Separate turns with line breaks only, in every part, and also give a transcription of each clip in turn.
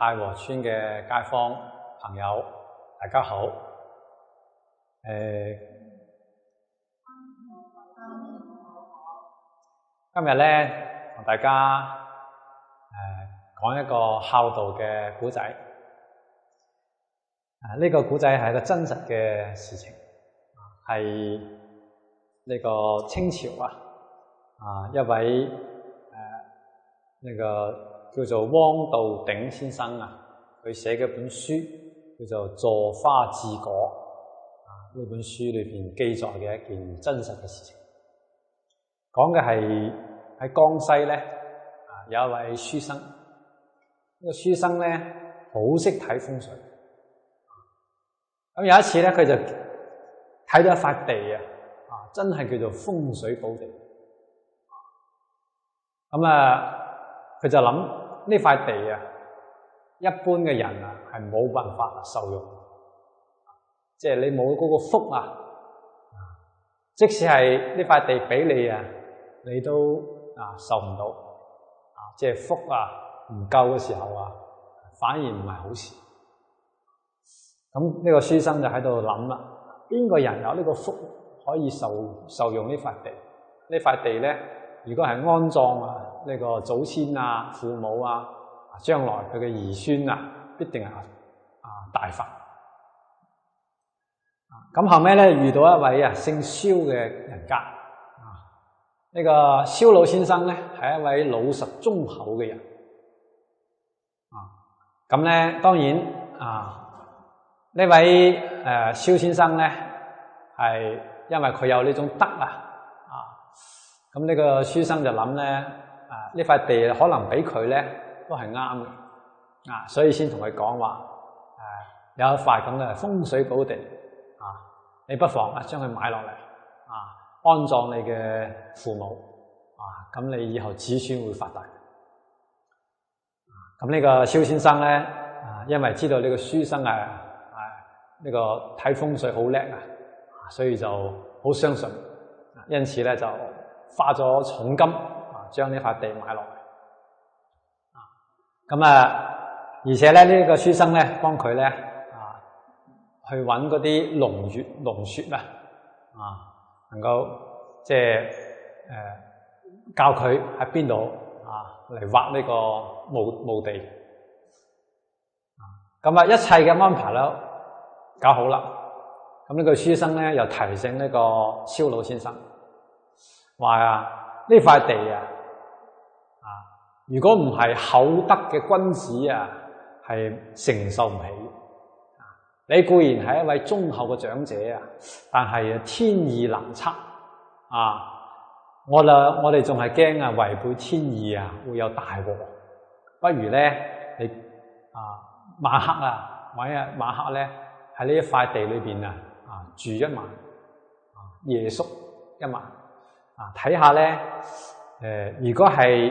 太和村嘅街坊朋友，大家好。誒、今日咧同大家誒講一個孝道嘅古仔。啊，呢個古仔係一個真實嘅事情，係呢個清朝啊啊一位誒呢個叫做汪道鼎先生啊，佢寫嘅本書叫做《坐花治果》啊，呢本書裏邊記載嘅一件真實嘅事情，講嘅係喺江西咧啊有一位書生，呢個書生咧好識睇風水。咁有一次咧，佢就睇到一块地啊，啊，真係叫做風水寶地。咁啊，佢就諗呢塊地啊，一般嘅人啊係冇辦法受用，即係你冇嗰個福啊，即使係呢塊地俾你啊，你都啊受唔到，啊，即係福啊唔夠嘅時候啊，反而唔係好事。咁呢個書生就喺度諗啦，邊個人有呢個福可以受受用呢塊地？呢塊地咧，如果係安葬啊呢個祖先啊、父母啊，將來佢嘅兒孫啊，必定係啊大發。咁後尾咧遇到一位啊姓蕭嘅人家啊，呢個蕭老先生咧係一位老實忠厚嘅人啊。咁咧當然啊。呢位誒蕭先生咧，係因為佢有呢種德啊，啊，咁呢個書生就諗咧，啊呢塊地可能俾佢咧都係啱嘅，啊，所以先同佢講話，誒有一塊咁嘅風水寶地，啊，你不妨啊將佢買落嚟，啊，安葬你嘅父母，啊，咁你以後子孫會發達。咁呢個蕭先生咧，啊，因為知道呢個書生啊。啊呢個睇風水好叻啊，所以就好相信，因此咧就花咗重金，将呢块地买落嚟。啊，咁啊，而且咧呢个书生咧帮佢咧啊，去揾嗰啲龙穴龙穴啊，啊，能够即係誒教佢喺边度啊嚟挖呢个墓墓地。啊，咁啊一切嘅安排咧。搞好啦，咁呢个书生咧又提醒呢個蕭老先生，话啊呢块地，啊如果唔係厚德嘅君子啊，係承受唔起。你固然係一位忠厚嘅長者啊，但係啊天意難測啊，我啦我哋仲係驚啊違背天意啊會有大禍，不如咧你啊晚黑啊晚日晚黑咧。喺呢一塊地裏邊啊，啊住一晚，啊夜宿一晚，啊睇下咧，诶、如果係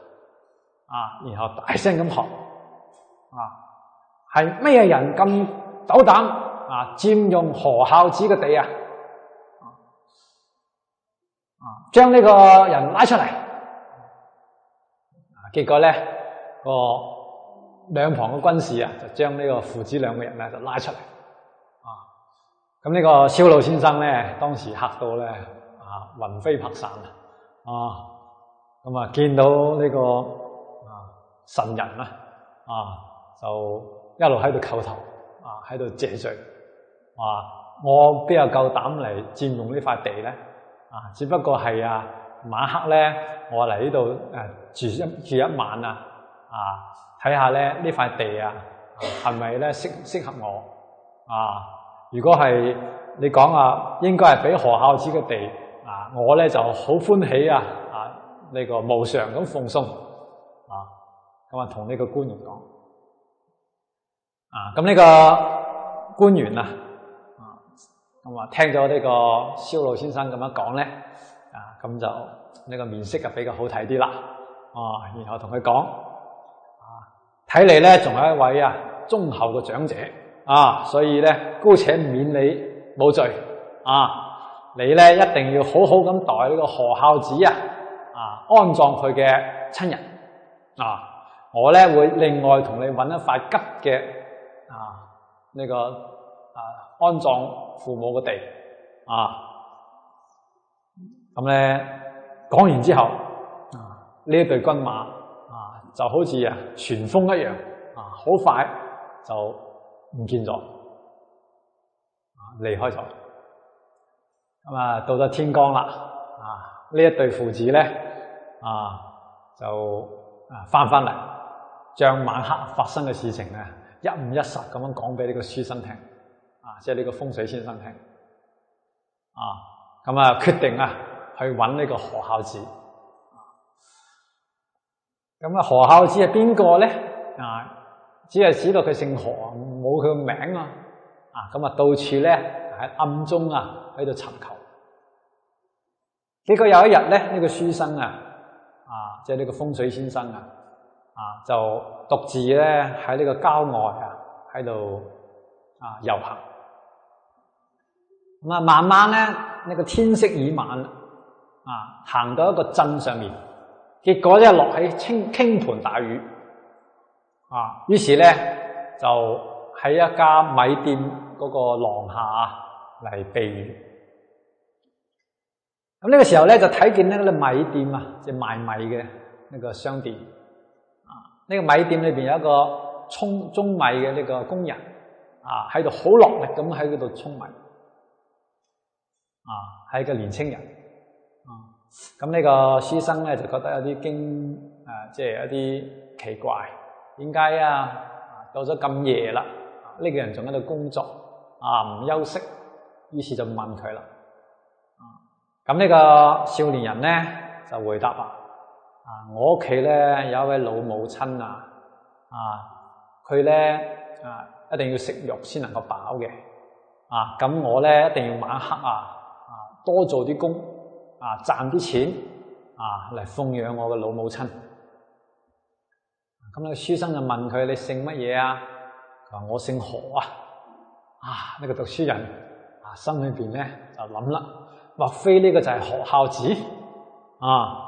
啊，然後大聲咁学啊，係咩人咁斗膽啊，佔用何孝子嘅地啊？啊，將呢個人拉出嚟啊，結果咧個。兩旁嘅軍士啊，就將呢個父子兩個人咧就拉出嚟啊！咁呢個蕭老先生咧，當時嚇到咧啊，魂飛魄散啊！咁啊，見到呢個啊神人啦，啊，就一路喺度叩頭，啊，喺度謝罪，話我边有夠膽嚟佔用呢塊地咧？啊，只不過係啊，晚黑咧，我嚟呢度诶住一住一晚啊，啊，睇下咧呢塊地啊，係咪咧適適合我？啊，如果係你講啊，應該係俾何孝子嘅地啊，我咧就好歡喜啊，啊，呢個無償咁奉送，咁啊同呢個官員講，啊，咁呢個官員啊。咁啊，聽咗呢個蕭老先生咁樣講咧，啊，咁就呢個面色就比較好睇啲啦。啊，然後同佢講，啊，睇嚟咧仲有一位啊忠厚嘅長者，啊，所以咧姑且免你冇罪，啊，你咧一定要好好咁待呢個何孝子啊，啊，安葬佢嘅親人，啊，我咧会另外同你揾一块吉嘅啊呢个啊安葬。父母嘅地啊，咁咧讲完之后啊，呢一隊軍馬啊，就好似啊旋风一样啊，好快就唔见咗，啊离开咗。咁啊，到咗天光啦，啊呢一对父子咧啊就啊翻翻嚟，將晚黑發生嘅事情咧一五一十咁樣講俾呢個書生聽。啊，即係呢個風水先生聽，啊，咁啊決定啊去揾呢個何孝子，咁啊何孝子係邊個咧？啊，只係知道佢姓何，冇佢個名啊，啊，咁啊到處咧喺暗中啊喺度尋求，結果有一日咧呢個書生啊，啊，即係呢個風水先生啊，啊就獨自咧喺呢個郊外啊喺度啊遊行。咁啊，慢慢咧，呢個天色已晚，啊，行到一個鎮上面，結果咧落起傾傾盆大雨，啊，於是咧就喺一家米店嗰個廊下嚟避雨。咁呢個時候咧就睇見呢個米店啊，即賣米嘅呢個商店，呢個米店裏邊有一個沖舂米嘅呢個工人，啊，喺度好落力咁喺嗰度沖米。啊，係一個年青人，啊，咁呢個書生咧就覺得有啲驚，誒、啊，即係有啲奇怪，點解啊？到咗咁夜啦，呢、這個人仲喺度工作，啊，唔休息，於是就問佢啦，啊，咁呢個少年人咧就回答話，啊，我屋企咧有一位老母親啊，啊，佢咧啊一定要食肉先能夠飽嘅，啊，咁我咧一定要晚黑啊啊。多做啲工啊，賺啲錢啊，嚟奉養我嘅老母親。咁呢個書生就問佢：你姓乜嘢啊？佢话我姓何啊。啊，呢個讀書人啊，心里邊咧就諗啦，莫非呢個就係何孝子啊？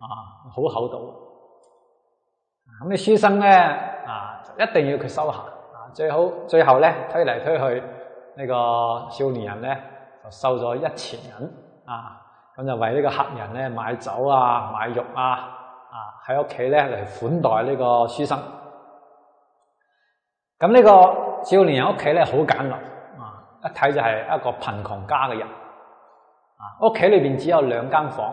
啊，好厚道。咁啲書生咧，啊，一定要佢收下，啊，最好最後咧推嚟推去，呢個少年人咧就收咗一錢銀，啊。咁就為呢個客人咧買酒啊、買肉啊，啊喺屋企咧嚟款待呢個書生。咁呢個少年人屋企咧好簡陋，啊一睇就係一個貧窮家嘅人。啊屋企裏邊只有兩間房，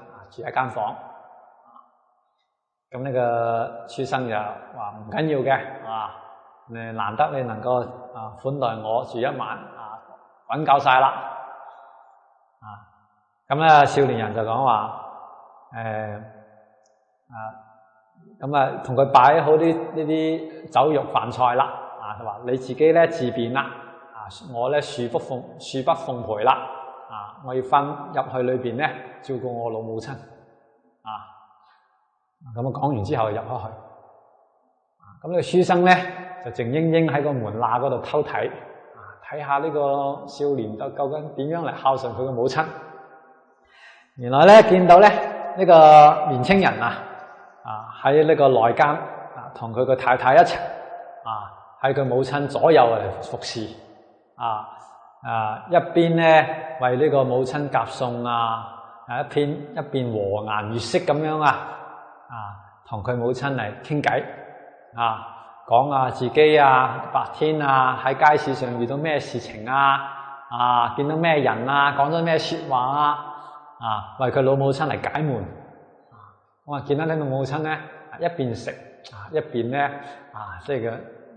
住一間房。咁呢個書生就話唔緊要嘅，啊，誒難得你能夠啊款待我住一晚，啊，搵夠晒啦，啊，咁咧少年人就講話，誒，啊，咁啊同佢擺好啲呢啲酒肉飯菜啦，啊，佢話你自己咧自便啦，啊，我咧恕不奉恕不奉陪啦，我要翻入去裏邊咧照顧我老母親，啊。咁啊，講完之後入咗去，咁呢個書生咧就靜英英喺個門罅嗰度偷睇，睇下呢個少年究究竟點樣嚟孝順佢嘅母親。原來咧見到咧呢個年青人啊，啊喺呢個內間啊同佢個太太一齊，啊喺佢母親左右嚟服侍，啊啊一邊咧為呢個母親夾餸啊，啊一邊一边和顏悅色咁樣啊。啊，同佢母親嚟傾偈，啊，講啊自己啊白天啊喺街市上遇到咩事情啊，啊見到咩人啊，講咗咩說話啊，啊為佢老母親嚟解悶，啊，我話見到呢個母親咧，一邊食啊一邊咧啊即係佢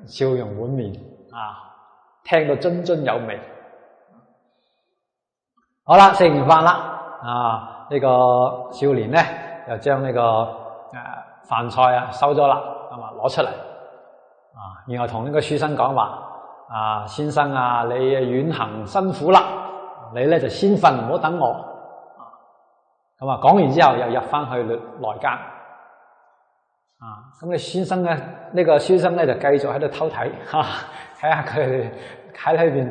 笑容滿面，啊聽到津津有味。好啦，食完飯啦，啊呢個少年咧又將呢個。誒，飯菜啊收咗啦，咁啊攞出嚟，啊，然後同呢個書生講話，啊，先生啊，你遠行辛苦啦，你咧就先瞓，唔好等我，咁啊講完之後又入翻去內間，啊，咁你先生咧，呢個書生咧就繼續喺度偷睇，吓，睇下佢喺裏邊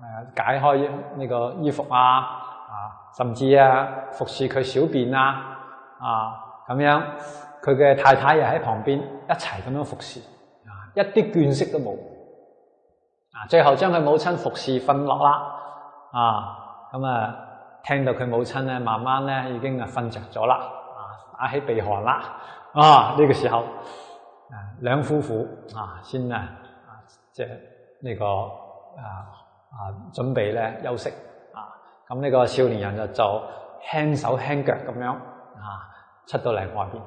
啊解開呢個衣服啊，啊甚至啊服侍佢小便啊，啊咁樣。佢嘅太太又喺旁邊一齊咁樣服侍，啊，一啲倦色都冇，啊，最後將佢母親服侍瞓落啦，啊，咁啊，聽到佢母親咧，慢慢咧已經啊瞓着咗啦，啊，打起鼻鼾啦，啊，呢個時候，啊，兩夫婦啊，先啊，即係呢個啊啊準備咧休息，啊，咁呢個少年人就就輕手輕腳咁樣啊出到嚟外邊。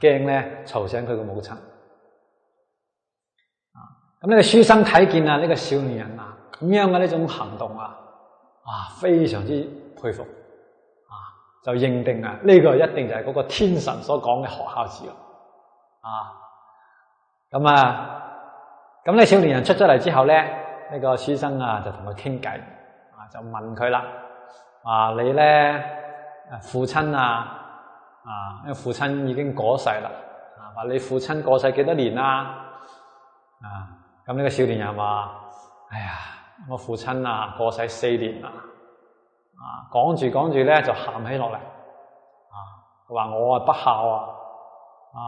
驚咧嘈醒佢個母親，啊！咁呢個書生睇見啊呢個少年人啊咁樣嘅呢種行動啊，啊非常之佩服，啊就認定啊呢個一定就係嗰個天神所講嘅學校子咯，啊！咁啊咁呢少年人出咗嚟之後咧，呢個書生啊就同佢傾偈，啊就問佢啦，啊你咧父親啊？啊，因为父親已經過世啦，啊，話你父親過世幾多年啦？啊，咁呢個少年人話：哎呀，我父親啊過世四年啦，啊，講住講住咧就喊起落嚟，啊，佢話我啊不孝啊，啊，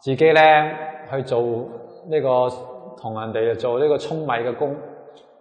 自己咧去做呢個同人哋做呢個舂米嘅工，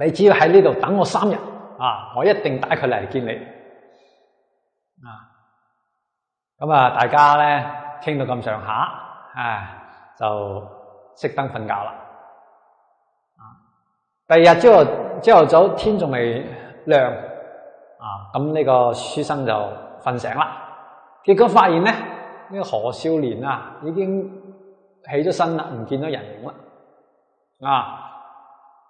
你只要喺呢度等我三日，啊，我一定帶佢嚟見你。啊，咁啊，大家咧傾到咁上下，唉，就熄燈瞓覺啦。啊，第二日朝头。朝頭早天仲未亮啊，咁呢個書生就瞓醒啦。結果發現咧，呢個何少年啊已經起咗身啦，唔見到人影啦。啊，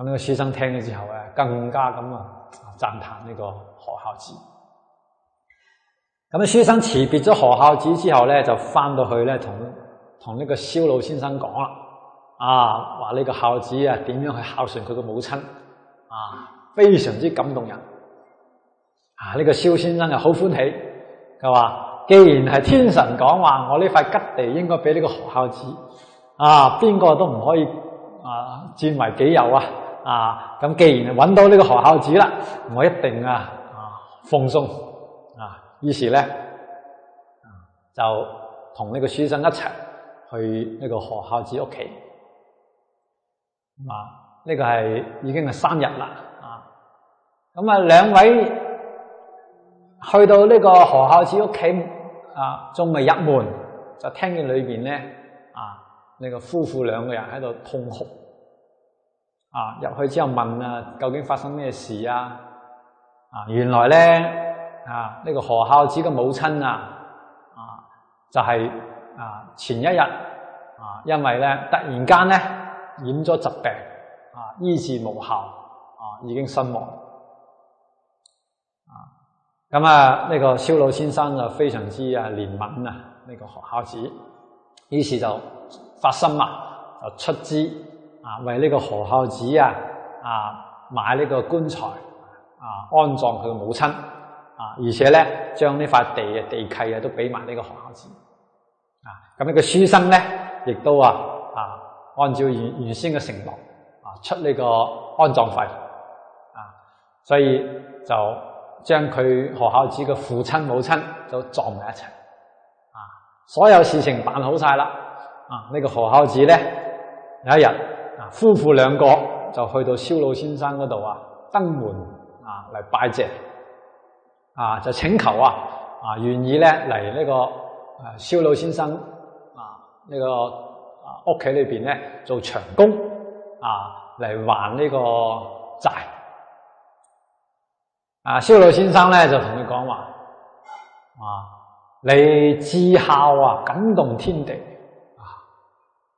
咁呢個書生聽咗之後咧，更加咁啊赞叹呢個何孝子。咁啊，書生辭別咗何孝子之後咧，就翻到去咧，同同呢個蕭老先生講啦。啊，話呢個孝子啊，點樣去孝順佢個母親啊，非常之感動人。啊，呢個蕭先生就好歡喜，佢話既然係天神講話，我呢塊吉地應該俾呢個何孝子啊，邊個都唔可以啊佔為己有啊。啊，咁既然揾到呢個何孝子啦，我一定啊啊奉送啊。於是咧，就同呢個書生一齊去呢個何孝子屋企。啊！呢個係已經係三日啦，啊！咁啊，兩位去到呢個何孝子屋企，啊，仲未入門，就聽見裏邊咧，啊，呢個夫婦兩個人喺度痛哭，啊，入去之後問啊，究竟發生咩事啊？啊，原來咧，啊，呢個何孝子嘅母親啊，啊，就係啊前一日啊，因為咧突然間咧。染咗疾病啊，醫治無效啊，已經身亡啊。咁啊，呢個肖老先生就非常之啊怜悯啊呢個何孝子，於是就發心啊，就出資啊為呢個何孝子啊啊買呢個棺材啊安葬佢嘅母親啊，而且咧將呢塊地嘅地契啊都俾埋呢個何孝子啊。咁呢個書生咧亦都啊啊。按照原原先嘅承诺啊，出呢個安葬費啊，所以就將佢何孝子嘅父親母親都葬埋一齊啊，所有事情辦好晒啦啊，呢個何孝子咧有一日夫婦兩個就去到蕭老先生嗰度啊，登門啊嚟拜謝啊，就請求啊啊願意咧嚟呢個誒蕭老先生啊呢個。屋企裏邊咧做長工啊，嚟還呢個債。啊，蕭老先生咧就同佢講話：啊，你至孝啊，感動天地，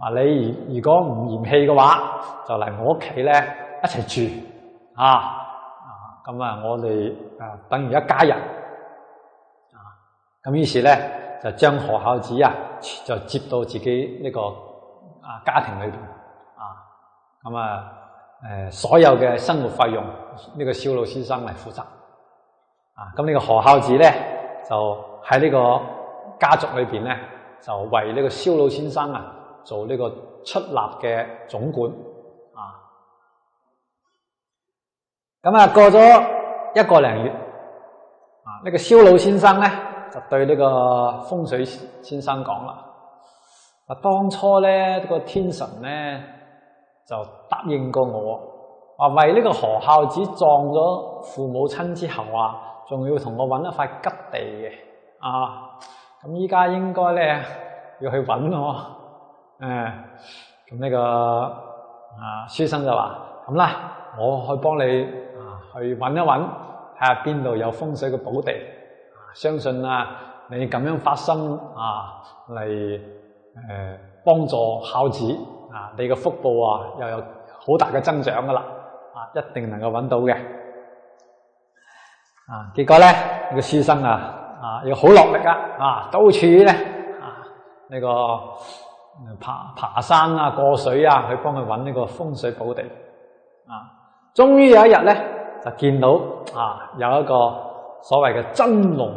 啊，你如果唔嫌棄嘅話，就嚟我屋企咧一齊住啊！啊，咁啊，我哋啊等於一家人啊。咁於是咧就將何孝子啊就接到自己呢個啊家庭裏邊。咁啊，诶所有嘅生活費用，呢個肖老先生嚟負責。啊，咁呢個何孝子咧，就喺呢個家族裏邊咧，就為呢個肖老先生啊做呢個出納嘅總管。啊，咁啊過咗一個零月，啊呢個蕭老先生咧就對呢個風水先生講啦。啊，當初咧個天神咧就答應過我，話為呢個何孝子葬咗父母親之後啊，仲要同我揾一塊吉地嘅啊。咁依家應該咧要去揾我，誒咁呢个啊书生就话咁啦，我去帮你啊去揾一揾，睇下边度有风水嘅宝地。啊，相信啊你咁样发心啊嚟。誒，幫助孝子啊，你嘅福报啊又有好大嘅增长噶啦，啊，一定能够揾到嘅。啊，结果咧呢個書生啊啊要好落力啊，啊到处咧啊呢个爬爬山啊過水啊去幫佢揾呢個風水寶地。啊，終於有一日咧就見到啊有一個所謂嘅真龍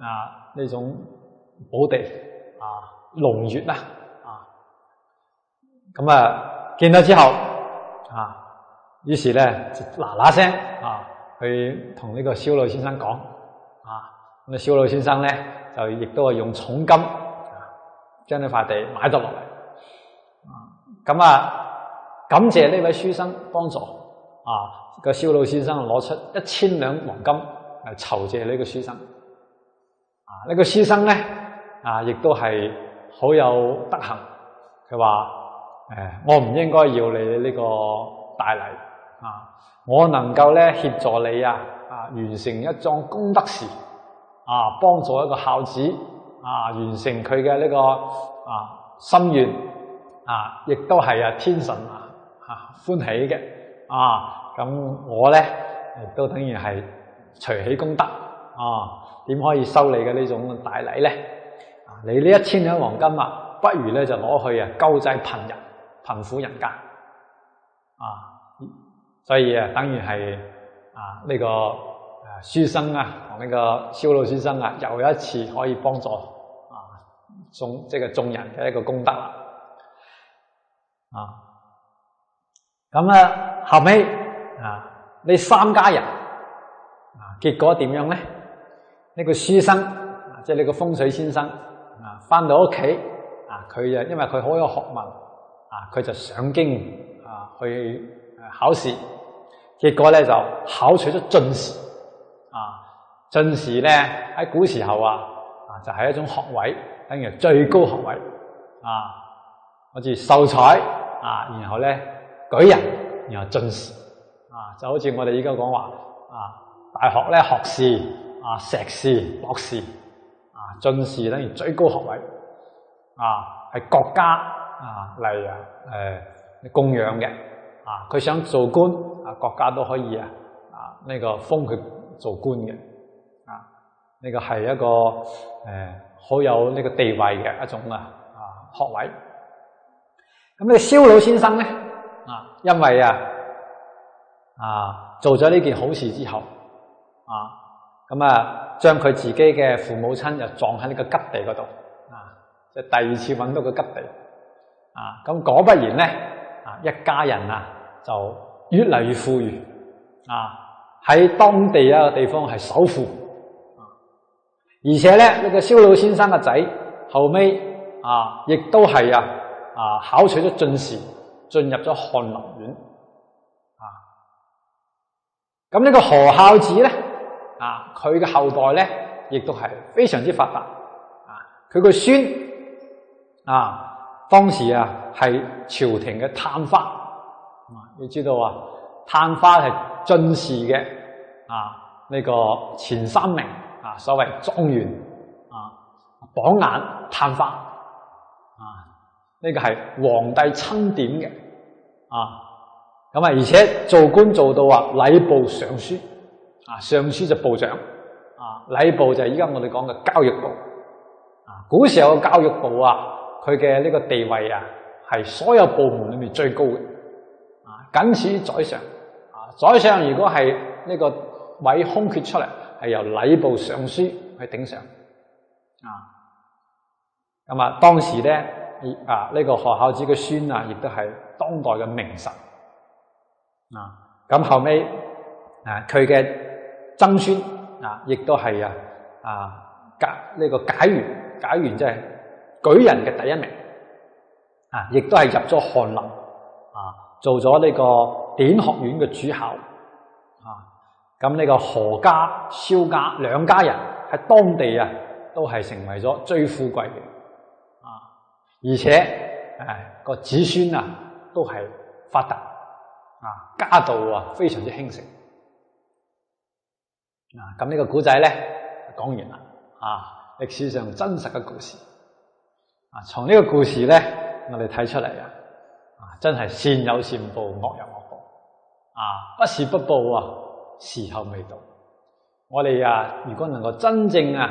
啊呢種寶地啊。龍穴啦，啊，咁啊見到之後，啊，於是咧嗱嗱聲啊，去同呢個蕭老先生講，啊，咁啊蕭老先生咧就亦都係用重金將呢塊地買咗落嚟，啊，咁啊感謝呢位書生幫助，啊，個蕭老先生攞出一千兩黃金嚟酬謝呢個書生，啊，呢個書生咧啊亦都係。好有德行，佢話：誒，我唔應該要你呢個大禮啊！我能夠咧協助你啊，啊，完成一桩功德事啊，幫助一個孝子啊，完成佢嘅呢個啊心愿啊，亦都係啊天神啊啊歡喜嘅啊！咁我咧亦都等於係隨喜功德啊，點可以收你嘅呢種大禮咧？你呢一千兩黃金啊，不如咧就攞去啊救濟貧人、贫苦人家啊，所以啊，等於係啊呢個誒書生啊同呢個蕭老先生啊，又一次可以幫助啊眾即係眾人嘅一個功德啊，咁啊後尾啊呢三家人啊結果點樣咧？呢個書生即係呢個風水先生。啊，翻到屋企啊，佢啊，因為佢好有學問啊，佢就上京啊去考試，結果咧就考取咗進士啊。進士咧喺古時候啊啊就係一種學位，等於最高學位。啊。好似秀才啊，然後咧舉人，然後進士。啊，就好似我哋依家講話啊，大學咧學士啊，碩士、博士啊。進士等於最高學位，啊，係國家啊。嚟啊誒供養嘅，啊，佢想做官啊，國家都可以啊，啊呢個封佢做官嘅，啊，呢個係一個誒好有呢個地位嘅一種啊啊學位。咁呢個蕭老先生咧，啊，因為啊啊做咗呢件好事之後，啊。咁啊，將佢自己嘅父母親又葬喺呢個吉地嗰度，啊，即系第二次揾到個吉地，啊，咁果不然咧，啊，一家人啊就越嚟越富裕，啊，喺當地一個地方係首富，而且咧呢個蕭老先生嘅仔後尾啊，亦都係啊啊考取咗進士，進入咗翰林院，啊，咁呢個何孝子咧？啊！佢嘅後代咧，亦都係非常之發達。啊，佢個孫啊，當時啊係朝廷嘅探花。啊，你知道啊，探花係進士嘅啊呢個前三名啊，所謂狀元啊，榜眼探花啊，呢個係皇帝欽點嘅啊。咁啊，而且做官做到啊禮部尚書。啊，尚書就部長，啊，禮部就系依家我哋講嘅教育部，啊，古時候嘅教育部啊，佢嘅呢個地位啊，係所有部門裏面最高嘅，啊，僅次於宰相。啊，宰相如果係呢個位空缺出嚟，由礼部尚书去顶上。啊，咁啊，当时咧，啊呢個何孝子嘅孙啊，亦都系当代嘅名臣。啊，咁后尾啊，佢嘅曾孙啊，亦都系啊啊解呢个解元，解元即系举人嘅第一名。啊，亦都系入咗翰林，啊，做咗呢个典学院嘅主考。咁呢個何家、萧家兩家人喺當地啊，都係成為咗最富貴嘅。啊，而且誒個子孫啊，都係發達。啊，家道啊非常之興盛。啊，咁呢個古仔咧講完啦。啊，歷史上真實嘅故事。啊，從呢個故事咧。我哋睇出嚟啊，啊，真係善有善報，惡有惡報，啊，不是不報啊，時候未到。我哋啊，如果能夠真正啊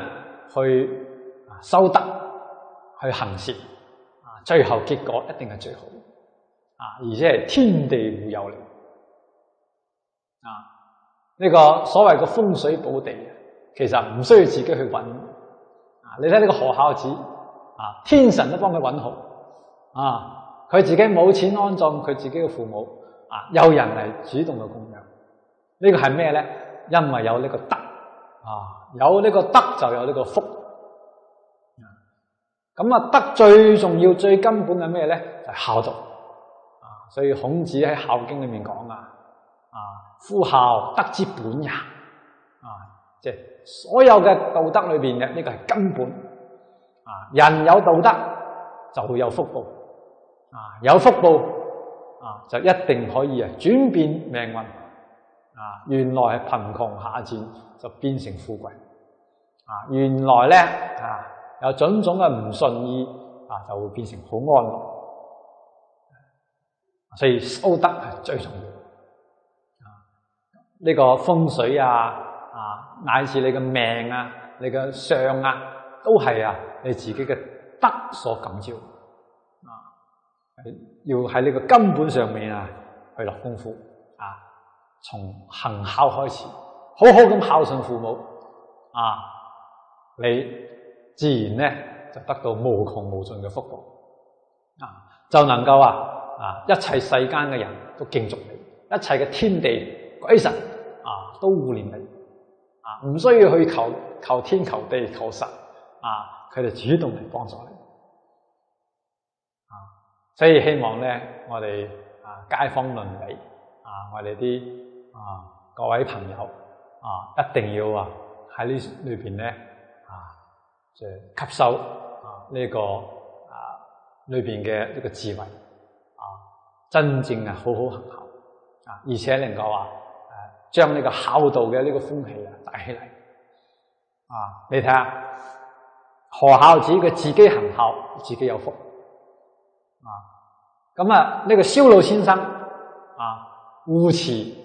去修德，去行善，啊，最後結果一定係最好，啊，而且係天地會有靈，啊，呢個所謂嘅風水寶地，其實唔需要自己去揾，啊，你睇呢個何孝子，啊，天神都幫佢揾好。啊！佢自己冇錢安葬佢自己嘅父母，啊，有人嚟主動嘅供養，呢個係咩咧？因為有呢個德，啊，有呢個德就有呢個福。咁啊，德最重要、最根本嘅咩咧？就係孝道。啊，所以孔子喺《孝經》裏面講啊，啊，夫孝，德之本也。啊，即係所有嘅道德裏邊嘅呢個係根本。啊，人有道德就會有福報。啊，有福報啊，就一定可以啊轉變命運啊！原來係貧窮下賤，就變成富貴啊！原來咧啊，有種種嘅唔順意啊，就會變成好安樂。所以修德係最重要啊！呢個風水啊啊，乃至你嘅命啊、你嘅相啊，都係啊你自己嘅德所感召。啊要喺呢個根本上面啊，去落功夫啊，從行孝開始，好好咁孝順父母啊，你自然咧就得到無窮無盡嘅福報啊，就能夠啊啊一切世間嘅人都敬重你，一切嘅天地鬼神啊都護念你啊，唔需要去求求天求地求神啊，佢哋主動嚟幫助你。所以希望咧，我哋啊街坊邻里啊，我哋啲啊各位朋友啊，一定要啊喺呢裏邊咧啊，即係吸收啊呢個啊裏邊嘅呢個智慧啊，真正啊好好行孝啊，而且能夠話誒將呢個孝道嘅呢個風氣啊帶起嚟啊！你睇下何孝子佢自己行孝，自己有福。啊，咁啊呢個蕭老先生啊護持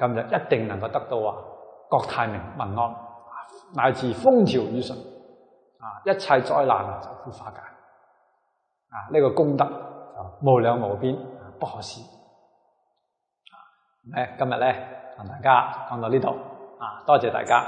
今日一定能夠得到啊國泰民民安，乃至風調雨順，啊，一切災難就会化解，啊，呢個功德就無量無邊，不可思議。誒，今日咧同大家講到呢度，啊，多謝大家。